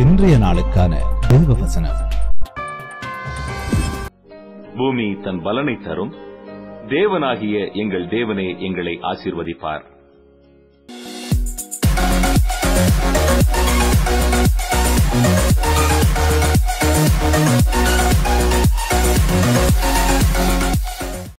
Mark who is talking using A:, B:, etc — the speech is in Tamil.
A: இன்றைய நாளுக்கான தெய்வ வசனம்.
B: பூமி தன் பலனை தரும். தேவனாகிய எங்கள் தேவனே எங்களை ஆசீர்வதிப்பார்.